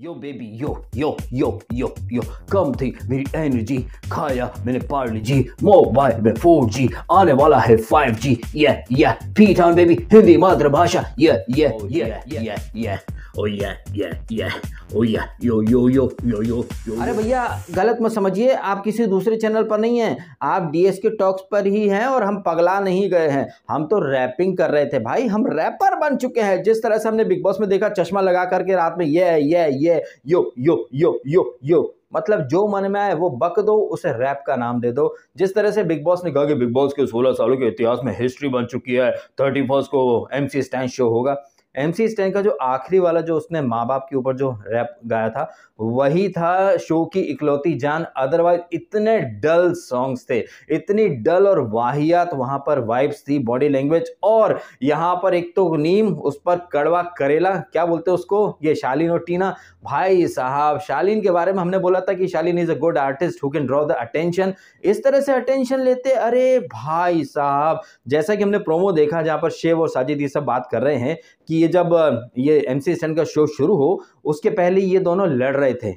यो baby यो यो यो यो यो कम थी मेरी energy खाया मैंने पार्ली जी मोबाइल में फोर जी आने वाला है फाइव जी ये ये पी टाउन बेबी हिंदी मातृभाषा ये ये ये ये ये ओ ये ये ये ओ ये यो यो यो यो यो यो अरे भैया गलत मत समझिए आप किसी दूसरे चैनल पर नहीं हैं। आप डीएस के टॉक्स पर ही हैं और हम पगला नहीं गए हैं। हम तो रैपिंग कर रहे थे। भाई हम रैपर बन चुके हैं। जिस तरह से हमने बिग बॉस में देखा चश्मा लगा करके रात में ये ये ये यो यो यो यो यो। मतलब जो मन में आए, वो बक दो, उसे रैप का नाम दे दो। जिस तरह से बिग बॉस ने कहा कि बिग बॉस के 16 सालों के इतिहास में हिस्ट्री बन चुकी है थर्टी फ़र्स्ट को एमसी स्टैंड शो होगा। एम सी स्टैन का जो आखिरी वाला जो उसने माँ बाप के ऊपर जो रैप गाया था, वही था शो की इकलौती जान। अदरवाइज़ इतने डल सॉन्ग्स थे, इतनी डल और वाहियात वहाँ पर वाइब्स थी बॉडी लैंग्वेज और यहाँ पर एक तो नीम, उस पर कड़वा करेला, क्या बोलते उसको? ये शालीन और टीना। भाई साहब, शालीन के बारे में हमने बोला था कि Shaleen is a good artist who can draw the attention इस तरह से अटेंशन लेते, अरे भाई साहब, जैसा कि हमने प्रोमो देखा जहाँ पर शेव और साजिद ये सब बात कर रहे हैं कि ये जब ये एम सी स्टैंड का शो शुरू हो, उसके पहले ये दोनों लड़ रहे थे।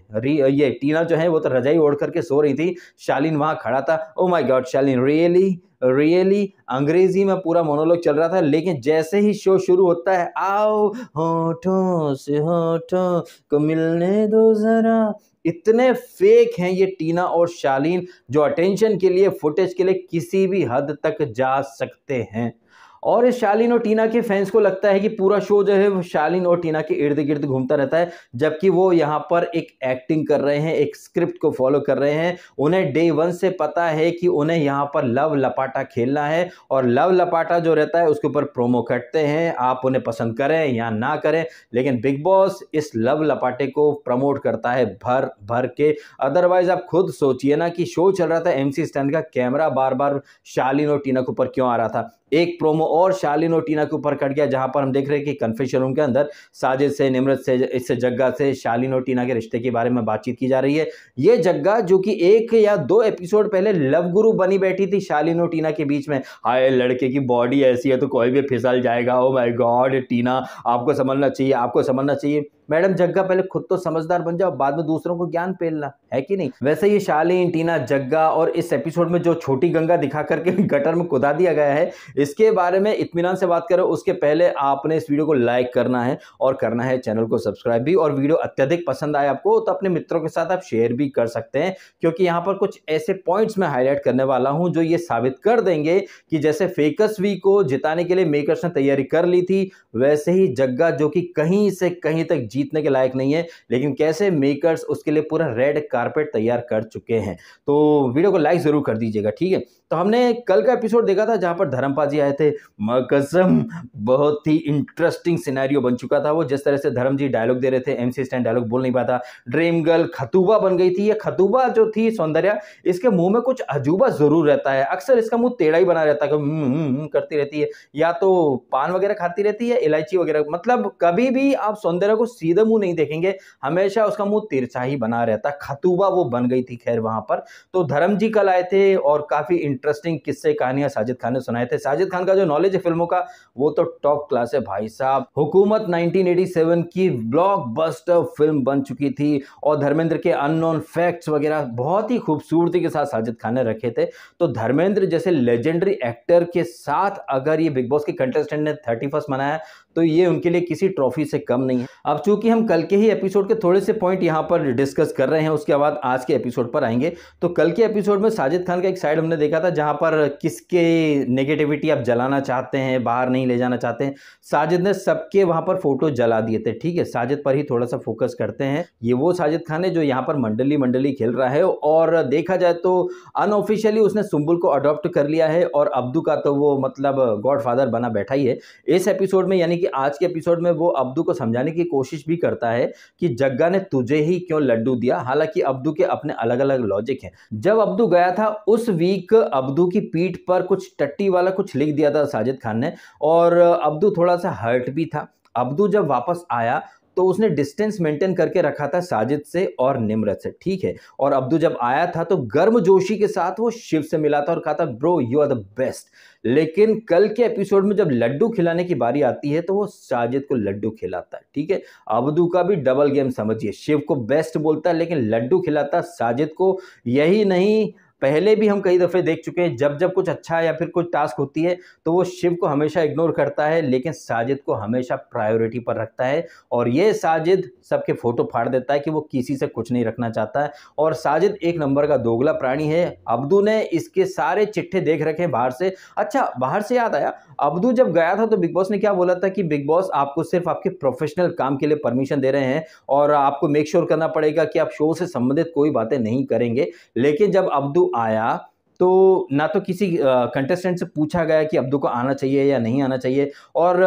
ये टीना जो है, वो तो रजाई ओढ़ करके सो रही थी। शालीन वहाँ खड़ा था। ओ my god Shaleen really really अंग्रेज़ी में पूरा मोनोलॉग चल रहा था, लेकिन जैसे ही शो शुरू होता है, आओ, होठों से होठों को मिलने दो ज़रा। इतने फेक हैं ये टीना और शालीन, जो अटेंशन के लिए फुटेज के लिए किसी भी हद तक जा सकते हैं। और इस शालीन और टीना के फैंस को लगता है कि पूरा शो जो है वो शालीन और टीना के इर्द गिर्द घूमता रहता है, जबकि वो यहाँ पर एक एक्टिंग कर रहे हैं, एक स्क्रिप्ट को फॉलो कर रहे हैं। उन्हें डे वन से पता है कि उन्हें यहाँ पर लव लपाटा खेलना है और लव लपाटा जो रहता है उसके ऊपर प्रोमो कटते हैं। आप उन्हें पसंद करें या ना करें, लेकिन बिग बॉस इस लव लपाटे को प्रमोट करता है भर भर के। अदरवाइज़ आप खुद सोचिए ना कि शो चल रहा था एमसी स्टैंड का कैमरा बार बार शालीन और टीना के ऊपर क्यों आ रहा था। एक प्रोमो और शालिन और टीना के ऊपर कट गया, जहाँ पर हम देख रहे हैं कि कन्फेशन रूम के अंदर साजिद से निमृत से इससे जग्गा से शालिन और टीना के रिश्ते के बारे में बातचीत की जा रही है। ये जग्गा जो कि एक या दो एपिसोड पहले लव गुरु बनी बैठी थी शालिन और टीना के बीच में। हाय, लड़के की बॉडी ऐसी है तो कोई भी फिसल जाएगा। ओ माई गॉड टीना, आपको समझना चाहिए, आपको समझना चाहिए। मैडम जग्गा पहले खुद तो समझदार बन जाओ, बाद में दूसरों को ज्ञान पेलना, है कि नहीं? वैसे ये शालीन टीना, जग्गा और इस एपिसोड में जो छोटी गंगा दिखा करके गटर में कुदा दिया गया है, इसके बारे में इत्मीनान से बात करो। उसके पहले आपने इस वीडियो को लाइक करना है और करना है चैनल को सब्सक्राइब भी और वीडियो अत्यधिक पसंद आए आपको तो अपने मित्रों के साथ आप शेयर भी कर सकते हैं, क्योंकि यहाँ पर कुछ ऐसे पॉइंट्स में हाईलाइट करने वाला हूँ जो ये साबित कर देंगे कि जैसे फेकस वी को जिताने के लिए मेकर्स ने तैयारी कर ली थी, वैसे ही जग्गा जो कि कहीं से कहीं तक जीतने के लायक नहीं है लेकिन कैसे मेकर्स उसके लिए पूरा रेड कारपेट तैयार कर चुके हैं। तो वीडियो को लाइक ज़रूर कर दीजिएगा ठीक है? तो हमने कल का एपिसोड देखा था जहाँ पर धर्मपा जी आए थे। कसम बहुत ही इंटरेस्टिंग सिनेरियो बन चुका था वो जिस तरह से धर्म जी डायलॉग दे रहे थे एमसी स्टैंड डायलॉग बोल नहीं पाता। ड्रीम गर्ल खतूबा बन गई थी ये खतूबा जो थी सौंदर्या इसके मुँह में कुछ अजूबा ज़रूर रहता है। अक्सर इसका मुँह टेढ़ा ही बना रहता है हम्म, हम्म, हम्म, करती रहती है या तो पान वगैरह खाती रहती है इलायची वगैरह मतलब कभी भी आप सौंदर्य को सीधे मुँह नहीं देखेंगे, हमेशा उसका मुँह तिरछा ही बना रहता, खतूबा वो बन गई थी, खैर, वहाँ पर। तो धर्म जी कल आए थे और काफ़ी इंटरेस्टिंग किस्से, कहानियाँ साजिद खान ने सुनाए थे। साजिद खान का जो नॉलेज है फ़िल्मों का, वो तो टॉप क्लास है भाई साहब। हुकूमत 1987 की ब्लॉकबस्टर फ़िल्म बन चुकी थी और धर्मेंद्र के अननोन फैक्ट्स वगैरह बहुत ही खूबसूरती के साथ साजिद खान ने रखे थे। तो धर्मेंद्र जैसे लेजेंडरी एक्टर के साथ अगर ये बिग बॉस के कंटेस्टेंट ने थर्टी मनाया तो ये उनके लिए किसी ट्रॉफी से कम नहीं है। अब चूँकि हम कल के ही एपिसोड के थोड़े से पॉइंट यहाँ पर डिस्कस कर रहे हैं, उसके बाद आज के एपिसोड पर आएँगे। तो कल के एपिसोड में साजिद खान का एक साइड हमने देखा था, जहाँ पर किसके नेगेटिविटी आप जलाना चाहते हैं, बाहर नहीं ले जाना चाहते हैं। साजिद ने सबके वहाँ पर फ़ोटो जला दिए थे, ठीक है? साजिद पर ही थोड़ा सा फोकस करते हैं। ये वो साजिद खान है जो यहाँ पर मंडली मंडली खेल रहा है और देखा जाए तो अनऑफिशियली उसने सुम्बुल को अडॉप्ट कर लिया है और अब्दू का तो वो मतलब गॉड बना बैठा ही है। इस एपिसोड में यानी कि आज के एपिसोड में वो अब्दू को समझाने की कोशिश भी करता है कि जग्गा ने तुझे ही क्यों लड्डू दिया? हालाँकि अब्दू के अपने अलग अलग लॉजिक हैं। जब अब्दू गया था, उस वीक अब्दू की पीठ पर कुछ टट्टी वाला कुछ लिख दिया था साजिद खान ने और अब्दू थोड़ा सा हर्ट भी था। अब्दू जब वापस आया तो उसने डिस्टेंस मेंटेन करके रखा था साजिद से और निमरत से, ठीक है? और अब्दू जब आया था तो गर्म जोशी के साथ वो शिव से मिला था और कहा था bro you are the best लेकिन कल के एपिसोड में जब लड्डू खिलाने की बारी आती है तो वो साजिद को लड्डू खिलाता है, ठीक है? अब्दू का भी डबल गेम समझिए, शिव को बेस्ट बोलता है, लेकिन लड्डू खिलाता साजिद को, यही नहीं पहले भी हम कई दफ़े देख चुके हैं, जब जब कुछ अच्छा या फिर कुछ टास्क होती है तो वो शिव को हमेशा इग्नोर करता है, लेकिन साजिद को हमेशा प्रायोरिटी पर रखता है और ये साजिद सबके फ़ोटो फाड़ देता है कि वो किसी से कुछ नहीं रखना चाहता है। और साजिद एक नंबर का दोगला प्राणी है, अब्दू ने इसके सारे चिट्ठे देख रखे हैं बाहर से। अच्छा बाहर से याद आया, अब्दू जब गया था तो बिग बॉस ने क्या बोला था कि बिग बॉस आपको सिर्फ़ आपके प्रोफेशनल काम के लिए परमिशन दे रहे हैं और आपको मेक श्योर करना पड़ेगा कि आप शो से संबंधित कोई बातें नहीं करेंगे। लेकिन जब अब्दू आया तो ना तो किसी कंटेस्टेंट से पूछा गया कि अब्दू को आना चाहिए या नहीं आना चाहिए। और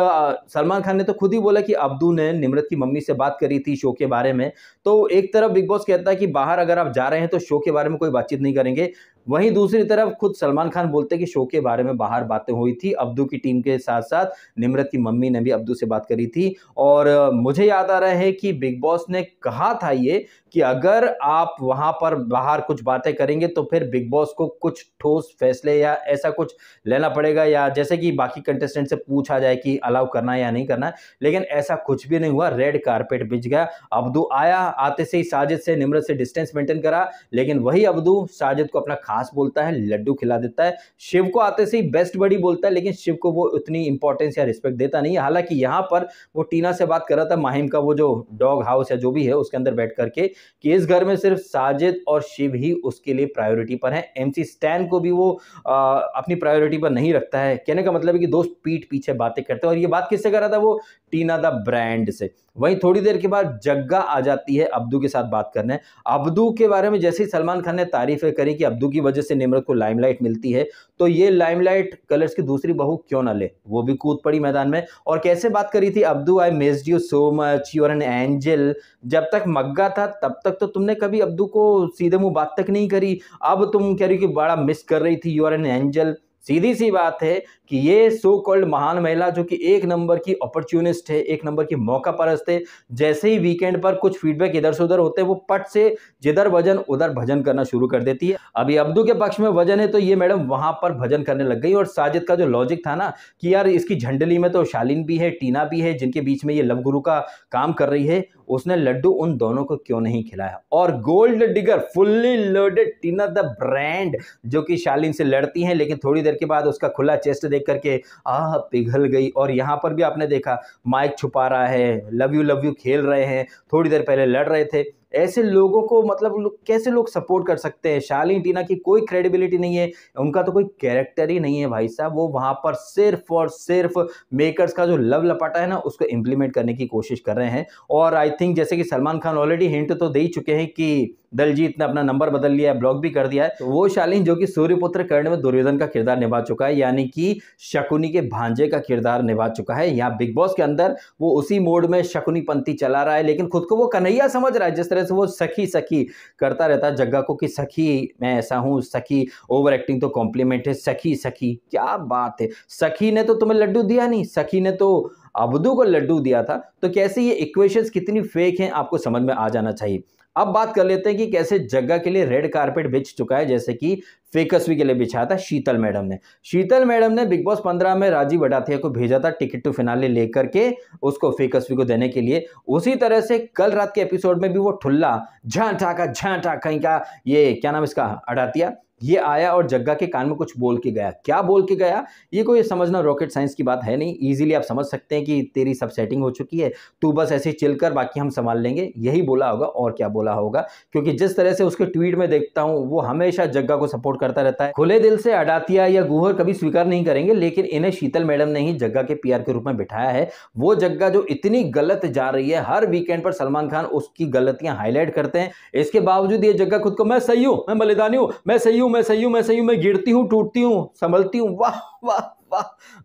सलमान खान ने तो खुद ही बोला कि अब्दू ने निमरत की मम्मी से बात करी थी शो के बारे में। तो एक तरफ़ बिग बॉस कहता है कि बाहर अगर आप जा रहे हैं तो शो के बारे में कोई बातचीत नहीं करेंगे। वहीं दूसरी तरफ़ खुद सलमान खान बोलते कि शो के बारे में बाहर बातें हुई थी। अब्दू की टीम के साथ साथ निमरत की मम्मी ने भी अब्दू से बात करी थी। और मुझे याद आ रहा है कि बिग बॉस ने कहा था ये कि अगर आप वहाँ पर बाहर कुछ बातें करेंगे तो फिर बिग बॉस को कुछ ठोस फैसले या ऐसा कुछ लेना पड़ेगा या जैसे कि बाकी कंटेस्टेंट से पूछा जाए कि अलाउ करना है या नहीं करना है। लेकिन ऐसा कुछ भी नहीं हुआ। रेड कारपेट बिछ गया। अब्दू आया, आते से ही साजिद से, निमरत से डिस्टेंस मेंटेन करा। लेकिन वही अब्दू साजिद को अपना खास बोलता है, लड्डू खिला देता है। शिव को आते से ही बेस्ट बड़ी बोलता है, लेकिन शिव को वो उतनी इंपॉर्टेंस या रिस्पेक्ट देता नहीं है। हालाँकि यहाँ पर वो टीना से बात कर रहा था, माहिम का वो जो डॉग हाउस है, जो भी है, उसके अंदर बैठ करके, कि इस घर में सिर्फ़ साजिद और शिव ही उसके लिए प्रायोरिटी पर है। एमसी स्टैन को भी वो अपनी प्रायोरिटी पर नहीं रखता है। कहने का मतलब है कि दोस्त पीठ पीछे बातें करते हैं। और ये बात किससे कर रहा था वो? टीना द ब्रांड से। वहीं थोड़ी देर के बाद जग्गा आ जाती है अब्दू के साथ बात करने। अब्दू के बारे में जैसे ही सलमान खान ने तारीफें करी कि अब्दू की वजह से निमरत को लाइमलाइट मिलती है तो ये लाइमलाइट कलर्स की दूसरी बहू क्यों ना ले? वो भी कूद पड़ी मैदान में। और कैसे बात करी थी Abdu? I missed you so much your an angel जब तक मग्गा था, तब तक तो तुमने कभी अब्दू को सीधे मुँह बात तक नहीं करी। अब तुम कह रही कि बड़ा मिस कर रही थी यूर एन एंजल सीधी सी बात है कि ये सो कॉल्ड महान महिला जो कि एक नंबर की अपॉर्चुनिस्ट है, एक नंबर की मौका परस्त है, जैसे ही वीकेंड पर कुछ फीडबैक इधर से उधर होते हैं, वो पट से जिधर वज़न, उधर भजन करना शुरू कर देती है। अभी अब्दू के पक्ष में वज़न है तो ये मैडम वहाँ पर भजन करने लग गई और साजिद का जो लॉजिक था ना कि यार इसकी झंडली में तो शालीन भी है, टीना भी है, जिनके बीच में ये लव गुरु का काम कर रही है उसने लड्डू उन दोनों को क्यों नहीं खिलाया? और gold digger fully loaded Tina the brand जो कि शालीन से लड़ती हैं, लेकिन थोड़ी देर के बाद उसका खुला चेस्ट देख करके, आह, पिघल गई। और यहाँ पर भी आपने देखा माइक छुपा रहा है लव यू लव यू खेल रहे हैं, थोड़ी देर पहले लड़ रहे थे। ऐसे लोगों को मतलब लो, कैसे लोग सपोर्ट कर सकते हैं? शालीन टीना की कोई क्रेडिबिलिटी नहीं है उनका तो कोई कैरेक्टर ही नहीं है भाई साहब। वो वहाँ पर सिर्फ़ और सिर्फ़ मेकर्स का जो लव लपाटा है ना उसको इम्प्लीमेंट करने की कोशिश कर रहे हैं। और आई थिंक जैसे कि सलमान खान ऑलरेडी हिंट तो दे ही चुके हैं कि दलजीत ने अपना नंबर बदल लिया है ब्लॉक भी कर दिया है। तो वो शालीन जो कि सूर्यपुत्र कर्ण में दुर्योधन का किरदार निभा चुका है, यानी कि शकुनी के भांजे का किरदार निभा चुका है। यहाँ बिग बॉस के अंदर वो उसी मोड में शकुनी पंथी चला रहा है, लेकिन खुद को वो कन्हैया समझ रहा है, जिस तरह से वो सखी सखी करता रहता है, जग्गा को कि सखी, मैं ऐसा हूँ, सखी ओवर एक्टिंग तो कॉम्प्लीमेंट है, सखी सखी, क्या बात है। सखी ने तो तुम्हें लड्डू दिया नहीं, सखी ने तो अबदू को लड्डू दिया था। तो कैसे ये इक्वेशंस कितनी फेक हैं, आपको समझ में आ जाना चाहिए। अब बात कर लेते हैं कि कैसे जग्गा के लिए रेड कारपेट बिछ चुका है, जैसे कि फेकसवी के लिए बिछाया था शीतल मैडम ने। शीतल मैडम ने बिग बॉस पंद्रह में राजीव अडाथिया को भेजा था टिकट टू फिनाले लेकर के उसको फेकसवी को देने के लिए। उसी तरह से कल रात के एपिसोड में भी वो ठुल्ला, झांटा का, झांटा कहीं का, ये क्या नाम इसका, अडातिया? ये आया और जग्गा के कान में कुछ बोल के गया। क्या बोल के गया? ये कोई समझना रॉकेट साइंस की बात है नहीं। इजीली आप समझ सकते हैं कि तेरी सब सेटिंग हो चुकी है। तू बस ऐसे चिल कर बाकी हम संभाल लेंगे। यही बोला होगा और क्या बोला होगा? क्योंकि जिस तरह से उसके ट्वीट में देखता हूँ, वो हमेशा जग्गा को सपोर्ट करता रहता है। खुले दिल से अडातिया या गुहर कभी स्वीकार नहीं करेंगे, लेकिन इन्हें शीतल मैडम ने ही जग्गा के पीआर के रूप में बिठाया है। वो जग्गा जो इतनी गलत जा रही है, हर वीकेंड पर सलमान खान उसकी गलतियाँ हाईलाइट करते हैं। इसके बावजूद ये जग्गा खुद को, मैं सही हूँ, मैं बलिदानी हूँ, मैं सही हूँ। मैं सही हूँ, मैं सही हूँ, मैं गिरती हूँ, टूटती हूँ, संभलती हूँ। वाह वाह।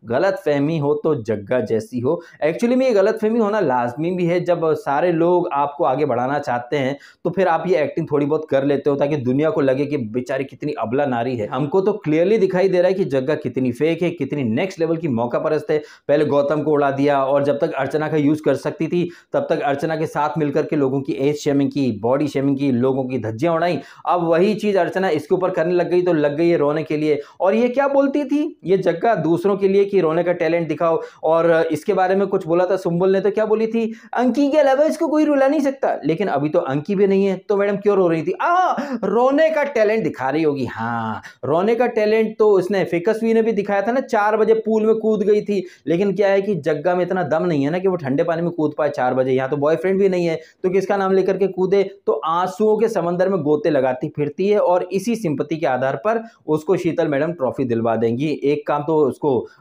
गलत फहमी हो तो जग्गा जैसी हो। एक्चुअली में ये गलत फहमी होना लाजमी भी है, जब सारे लोग आपको आगे बढ़ाना चाहते हैं तो फिर आप ये एक्टिंग थोड़ी बहुत कर लेते हो, ताकि दुनिया को लगे कि बेचारी कितनी अबला नारी है। हमको तो क्लियरली दिखाई दे रहा है कि जग्गा कितनी फेक है, कितनी नेक्स्ट लेवल की मौका परस्त है। पहले गौतम को उड़ा दिया, और जब तक अर्चना का यूज़ कर सकती थी, तब तक अर्चना के साथ मिलकर के लोगों की एज शेमिंग की बॉडी शेमिंग की, लोगों की धज्जियाँ उड़ाई। अब वही चीज़ अर्चना इसके ऊपर करने लग गई तो लग गई है रोने के लिए। और ये क्या बोलती थी? ये जग्गा दूसरों के लिए कि रोने का टैलेंट दिखाओ। और इसके बारे में कुछ बोला था सुम्बुल ने तो क्या बोली थी? अंकी के अलावा इसको कोई रुला नहीं सकता। लेकिन अभी तो अंकी भी नहीं है तो मैडम क्यों रो रही थी? आ रोने का टैलेंट दिखा रही होगी। हाँ रोने का टैलेंट तो उसने फेकसवी ने भी दिखाया था ना, चार बजे पूल में कूद गई थी। लेकिन क्या है कि जग्गा में इतना दम नहीं है ना कि वो ठंडे पानी में कूद पाए चार बजे। यहाँ तो बॉयफ्रेंड भी नहीं है तो किसका नाम लेकर के कूदे? तो आंसुओं के समंदर में गोते लगाती फिरती है और इसी सिंपति के आधार पर उसको शीतल मैडम ट्रॉफी दिलवा देंगी। एक काम तो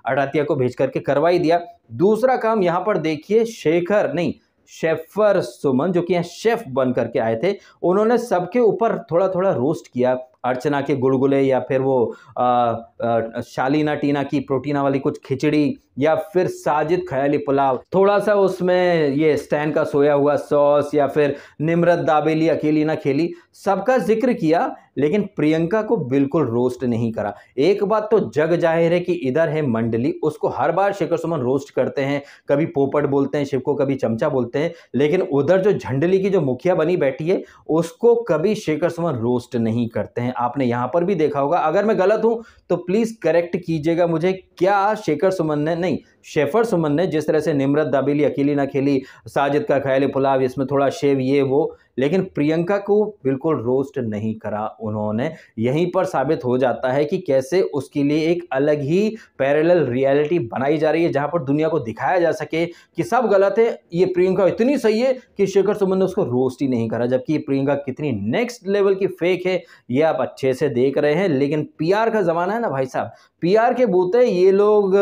अड़ातिया को भेज करके करवाई दिया। दूसरा काम यहाँ पर देखिए, शेखर, नहीं, शेफर सुमन, जो कि यहाँ शेफ बन करके आए थे, उन्होंने सबके ऊपर थोड़ा थोड़ा रोस्ट किया। अर्चना के गुलगुले या फिर वो आ, आ, शालीना टीना की प्रोटीना वाली कुछ खिचड़ी या फिर साजिद ख्याली पुलाव। थोड़ा सा उसमें ये स्टैंड का सोया हुआ सॉस या फिर निमरत दाबेली अकेली ना खेली सबका ज़िक्र किया लेकिन प्रियंका को बिल्कुल रोस्ट नहीं करा। एक बात तो जग ज़ाहिर है कि इधर है मंडली उसको हर बार शेखर सुमन रोस्ट करते हैं कभी पोपट बोलते हैं शिव को कभी चमचा बोलते हैं लेकिन उधर जो झंडली की जो मुखिया बनी बैठी है उसको कभी शेखर सुमन रोस्ट नहीं करते हैं। आपने यहाँ पर भी देखा होगा। अगर मैं गलत हूँ तो प्लीज़ करेक्ट कीजिएगा मुझे क्या शेखर सुमन ने, नहीं, शेफर सुमन ने जिस तरह से निमरत दाबेली, अकेली ना खेली, साजिद का ख्याल पुलाव, इसमें थोड़ा शेव ये वो लेकिन प्रियंका को बिल्कुल रोस्ट नहीं करा उन्होंने। यहीं पर साबित हो जाता है कि कैसे उसके लिए एक अलग ही पैरेलल रियलिटी बनाई जा रही है, जहाँ पर दुनिया को दिखाया जा सके कि सब गलत है, ये प्रियंका इतनी सही है कि शेखर सुमन ने उसको रोस्ट ही नहीं करा, जबकि ये प्रियंका कितनी नेक्स्ट लेवल की फेक है, ये आप अच्छे से देख रहे हैं। लेकिन पीआर का ज़माना है ना भाई साहब पीआर के बूते ये लोग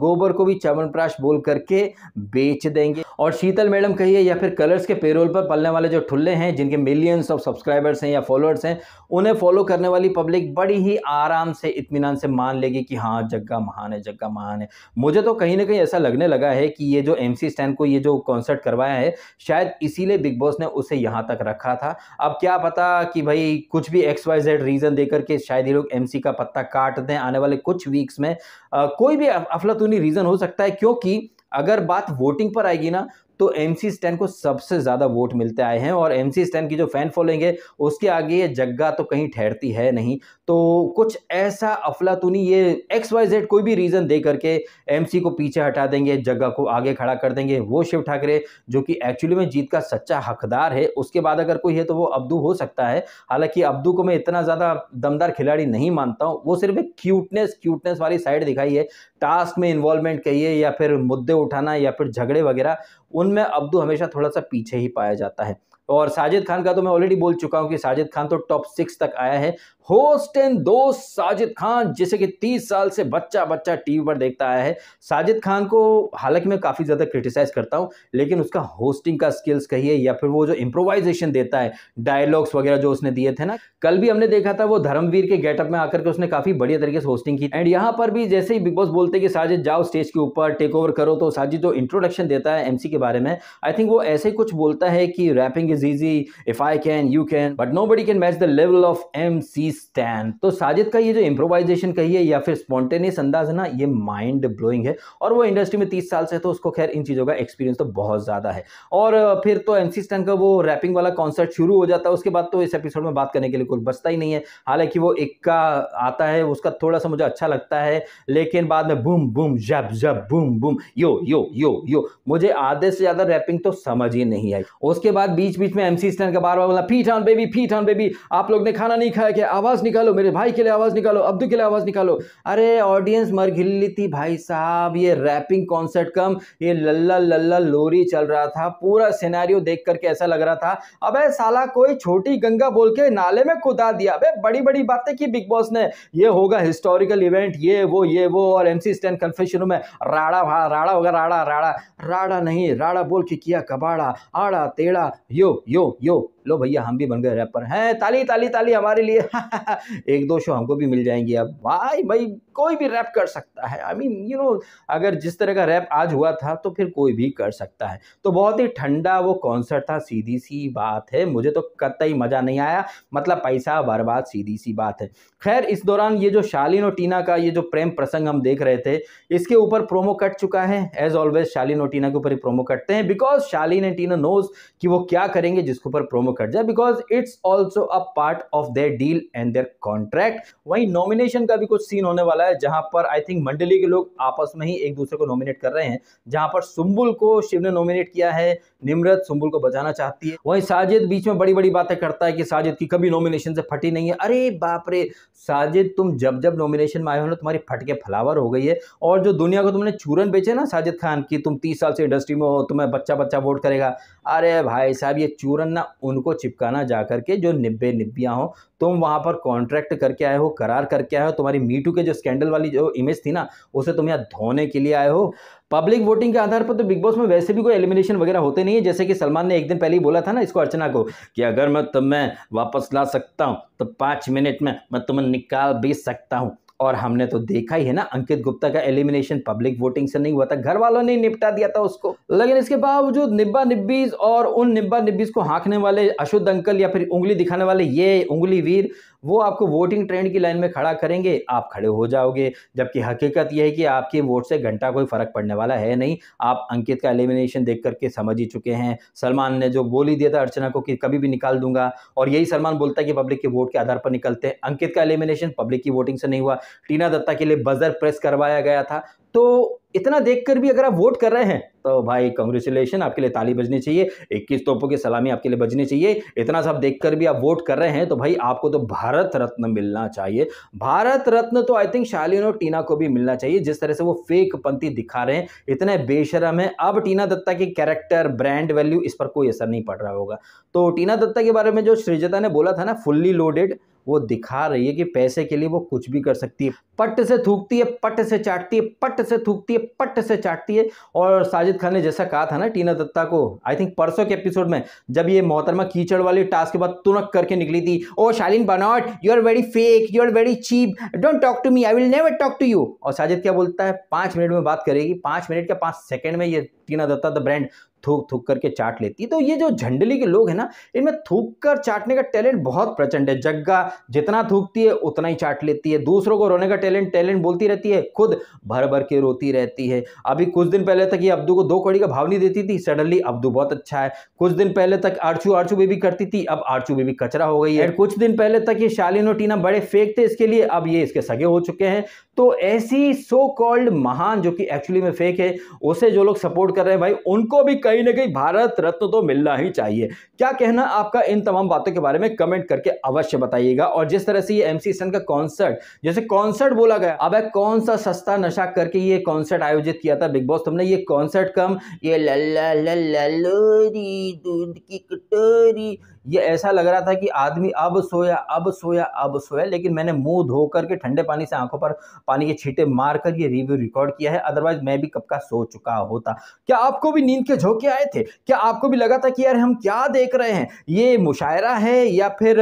गोबर को भी चवनप्राश बोल करके बेच देंगे। और शीतल मैडम कहिए या फिर कलर्स के पेरोल पर पलने वाले जो ठुल्ले हैं जिनके मिलियंस ऑफ़ सब्सक्राइबर्स हैं या फॉलोअर्स हैं, उन्हें फॉलो करने वाली पब्लिक बड़ी ही आराम से, इत्मीनान से मान लेगी कि हाँ जग्गा महान है, जग्गा महान है। मुझे तो कहीं ना कहीं ऐसा लगने लगा है कि ये जो एम सी को ये जो कॉन्सर्ट करवाया है, शायद इसीलिए बिग बॉस ने उसे यहाँ तक रखा था। अब क्या पता कि भाई कुछ भी एक्स वाई जेड रीज़न देकर के शायद ये लोग एम का पत्ता काट दें आने वाले कुछ वीक्स में। कोई भी अफलातूनी रीज़न हो सकता है, क्योंकि अगर बात वोटिंग पर आएगी ना तो एम सी स्टैन को सबसे ज़्यादा वोट मिलते आए हैं और एम सी स्टैन की जो फ़ैन फॉलोइंग है, उसके आगे ये जग्गा तो कहीं ठहरती है नहीं। तो कुछ ऐसा अफलातुनी ये एक्स वाई जेड कोई भी रीज़न दे करके एम सी को पीछे हटा देंगे, जग्गा को आगे खड़ा कर देंगे, वो शिव ठाकरे, जो कि एक्चुअली में जीत का सच्चा हकदार है, उसके बाद अगर कोई है तो वो अब्दू हो सकता है। हालाँकि अब्दू को मैं इतना ज़्यादा दमदार खिलाड़ी नहीं मानता हूँ, वो सिर्फ़ एक क्यूटनेस क्यूटनेस वाली साइड दिखाई है। टास्क में इन्वॉल्वमेंट कहिए या फिर मुद्दे उठाना या फिर झगड़े वगैरह उनमें अब्दू हमेशा थोड़ा सा पीछे ही पाया जाता है। और साजिद खान का तो मैं ऑलरेडी बोल चुका हूँ कि साजिद खान तो टॉप सिक्स तक आया है। होस्ट एंड दोस्त साजिद खान, जिसे कि तीस साल से बच्चा बच्चा टीवी पर देखता आया है। साजिद खान को हालाँकि मैं काफ़ी ज़्यादा क्रिटिसाइज करता हूँ, लेकिन उसका होस्टिंग का स्किल्स कहिए या फिर वो जो इम्प्रोवाइजेशन देता है डायलॉग्स वगैरह जो उसने दिए थे ना, कल भी हमने देखा था वो धर्मवीर के गेटअप में आकर के उसने काफ़ी बढ़िया तरीके से होस्टिंग की। एंड यहाँ पर भी जैसे ही बिग बॉस बोलते कि साजिद जाओ स्टेज के ऊपर टेक ओवर करो तो साजिद जो इंट्रोडक्शन देता है एमसी के बारे में आई थिंक वो ऐसे ही कुछ बोलता है कि rapping is easy if I can you can but nobody can match the level of M C stand तो साजिद का ये जो इम्प्रोवाइजेशन कहिए या फिर स्पॉन्टेनियस अंदाज है ना, ये माइंड ब्लोइंग है। और वो इंडस्ट्री में तीस साल से तो उसको खैर इन चीज़ों का एक्सपीरियंस तो बहुत ज़्यादा है। और फिर तो एम सी स्टैंड का वो रैपिंग वाला कॉन्सर्ट शुरू हो जाता है, उसके बाद तो इस एपिसोड में बात करने के लिए कुछ बचता ही नहीं है। हालाँकि वो इक्का आता है, उसका थोड़ा सा मुझे अच्छा लगता है, लेकिन बाद में बूम बूम जब जब बूम बूम यो यो यो यो मुझे आधे से ज़्यादा रैपिंग तो समझ ही नहीं आई। उसके बाद बीच बीच में एमसी स्टैंड का बार बार बोला feet on baby feet on baby आप लोग ने खाना नहीं खाया क्या? आवाज़ निकालो, मेरे भाई के लिए आवाज़ निकालो अब्दू के लिए आवाज़ निकालो। अरे ऑडियंस मर घिल्ली थी भाई साहब, ये रैपिंग कॉन्सर्ट कम, ये लल्ला लल्ला लोरी चल रहा था, पूरा सिनेरियो देख करके ऐसा लग रहा था। अबे, साला कोई छोटी गंगा बोल के नाले में कुदा दिया। अबे, बड़ी बड़ी बातें की बिग बॉस ने। ये होगा हिस्टोरिकल इवेंट ये, वो ये, वो, और एमसी स्टैंड कन्फेशन में राड़ा राड़ा होगा, राड़ा राड़ा। राड़ा नहीं, राड़ा बोल के किया कबाड़ा, आड़ा, तेड़ा, यो यो यो। लो भैया, हम भी बन गए रैपर हैं। ताली ताली ताली हमारे लिए। एक दो शो हमको भी मिल जाएँगी अब। भाई भाई, कोई भी रैप कर सकता है। आई मीन यू नो अगर जिस तरह का रैप आज हुआ था तो फिर कोई भी कर सकता है। तो बहुत ही ठंडा वो कॉन्सर्ट था सीधी सी बात है। मुझे तो कतई मज़ा नहीं आया। मतलब पैसा बर्बाद सीधी सी बात है। खैर, इस दौरान ये जो शालीन और टीना का ये जो प्रेम प्रसंग हम देख रहे थे, इसके ऊपर प्रोमो कट चुका है। एज ऑलवेज शालीन और टीना के ऊपर ही प्रोमो कटते हैं। Because Shaleen and Tina knows कि वो क्या करेंगे, जिसके ऊपर प्रोमो कट जाए because it's also a part of their deal and their contract वहीं नॉमिनेशन का भी कुछ सीन होने वाला है, जहाँ पर आई थिंक मंडली के लोग आपस में ही एक दूसरे को नॉमिनेट कर रहे हैं, जहाँ पर सुम्बुल को शिव ने नॉमिनेट किया है, निमरत सुम्बुल को बचाना चाहती है। वहीं साजिद बीच में बड़ी बड़ी बातें करता है कि साजिद की कभी नॉमिनेशन से फटी नहीं है। अरे बाप रे, साजिद तुम जब जब नॉमिनेशन में आए हो ना, तुम्हारी फट के फलावर हो गई है। और जो दुनिया को तुमने चूरन बेचे ना साजिद खान की, तुम तीस साल से इंडस्ट्री में हो, तुम्हें बच्चा बच्चा वोट करेगा। अरे भाई साहब, ये चूरन ना उनको चिपकाना जा करके जो निब्बे निब्बियाँ हो, तुम वहाँ पर कॉन्ट्रैक्ट करके आए हो, करार करके आए हो, तुम्हारी मीटू के जो स्कैंडल वाली जो इमेज थी ना, उसे तुम यहाँ धोने के लिए आए हो। पब्लिक वोटिंग के आधार पर तो बिग बॉस में वैसे भी कोई एलिमिनेशन वगैरह होते नहीं है, जैसे कि सलमान ने एक दिन पहले ही बोला था ना इसको अर्चना को, कि अगर मैं तुम्हें वापस ला सकता हूँ तो पाँच मिनट में मैं तुम्हें निकाल भी सकता हूँ। और हमने तो देखा ही है ना, अंकित गुप्ता का एलिमिनेशन पब्लिक वोटिंग से नहीं हुआ था घर वालों ने निपटा दिया था उसको। लेकिन इसके बावजूद निब्बा निब्बीज और उन निब्बा निब्बीज को हाँकने वाले अशुद्ध अंकल या फिर उंगली दिखाने वाले ये उंगली वीर वो आपको वोटिंग ट्रेंड की लाइन में खड़ा करेंगे, आप खड़े हो जाओगे। जबकि हकीकत यह है कि आपके वोट से घंटा कोई फ़र्क पड़ने वाला है नहीं। आप अंकित का एलिमिनेशन देख करके समझ ही चुके हैं। सलमान ने जो बोल ही दिया था अर्चना को कि कभी भी निकाल दूँगा, और यही सलमान बोलता है कि पब्लिक के वोट के आधार पर निकलते हैं। अंकित का एलिमिनेशन पब्लिक की वोटिंग से नहीं हुआ। टीना दत्ता के लिए बजर प्रेस करवाया गया था। तो इतना देखकर भी अगर आप वोट कर रहे हैं तो भाई कंग्रेचुलेशन आपके लिए ताली बजनी चाहिए, इक्कीस तोपों की सलामी आपके लिए बजनी चाहिए। इतना सब देखकर भी आप वोट कर रहे हैं तो भाई आपको तो भारत रत्न मिलना चाहिए। भारत रत्न तो आई थिंक शालीन और टीना को भी मिलना चाहिए, जिस तरह से वो फेक पंथी दिखा रहे हैं। इतने बेशरम है। अब टीना दत्ता की कैरेक्टर ब्रांड वैल्यू इस पर कोई असर नहीं पड़ रहा होगा। तो टीना दत्ता के बारे में जो श्रीजता ने बोला था ना फुल्ली लोडेड वो दिखा रही है कि पैसे के लिए वो कुछ भी कर सकती है। पट से थूकती है, पट से चाटती है, पट से थूकती है, पट से चाटती है। और साजिद खान ने जैसा कहा था ना टीना दत्ता को आई थिंक परसों के एपिसोड में, जब ये मोहतरमा कीचड़ वाली टास्क के बाद तुनक करके निकली थी, ओ Shaleen Bhanot you are very fake you are very cheap don't talk to me I will never talk to you और साजिद क्या बोलता है? पाँच मिनट में बात करेगी। पाँच मिनट के पाँच सेकंड में ये टीना दत्ता द ब्रांड थूक थूक करके चाट लेती है। तो ये जो झंडली के लोग हैं ना, इनमें थूक कर चाटने का टैलेंट बहुत प्रचंड है। जग्गा जितना थूकती है, उतना ही चाट लेती है। दूसरों को रोने का टैलेंट टैलेंट बोलती रहती है, खुद भर भर के रोती रहती है। अभी कुछ दिन पहले तक ये अब्दू को दो कौड़ी का भाव नहीं देती थी। सडनली अब्दू बहुत अच्छा है। कुछ दिन पहले तक आरचू आरचू बेबी करती थी, अब आरचू बेबी कचरा हो गई है। कुछ दिन पहले तक ये शालीन और टीना बड़े फेक थे, इसके लिए अब ये इसके सगे हो चुके हैं। तो ऐसी सो कॉल्ड महान, जो कि एक्चुअली में फेक है, उसे जो लोग सपोर्ट कर रहे हैं भाई, उनको भी कहीं ना कहीं भारत रत्न तो मिलना ही चाहिए। क्या कहना आपका इन तमाम बातों के बारे में? कमेंट करके अवश्य बताइएगा। और जिस तरह से ये एमसी सन का कॉन्सर्ट जैसे कॉन्सर्ट बोला गया, अब कौन सा सस्ता नशा करके ये कॉन्सर्ट आयोजित किया था? बिग बॉस तुमने ये कॉन्सर्ट कम, ये लल्ला लल्ला लोरी दूध की कटोरी ये ऐसा लग रहा था कि आदमी अब सोया अब सोया अब सोया, लेकिन मैंने मुँह धो करके ठंडे पानी से आँखों पर पानी के छींटे मार कर ये रिव्यू रिकॉर्ड किया है। अदरवाइज़ मैं भी कब का सो चुका होता। क्या आपको भी नींद के झोंके आए थे? क्या आपको भी लगा था कि यार हम क्या देख रहे हैं? ये मुशायरा है या फिर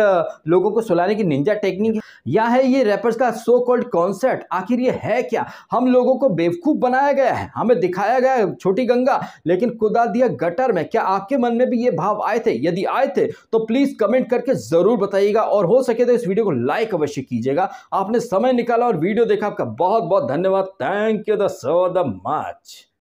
लोगों को सुलाने की निंजा टेक्निक या है ये रैपर्स का सो कॉल्ड कॉन्सर्ट आखिर ये है क्या? हम लोगों को बेवकूफ़ बनाया गया है। हमें दिखाया गया है छोटी गंगा, लेकिन कुदा दिया गटर में। क्या आपके मन में भी ये भाव आए थे? यदि आए थे तो प्लीज़ कमेंट करके ज़रूर बताइएगा और हो सके तो इस वीडियो को लाइक अवश्य कीजिएगा। आपने समय निकाला और वीडियो देखा। आपका बहुत बहुत धन्यवाद। Thank you the so the much